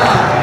Amen.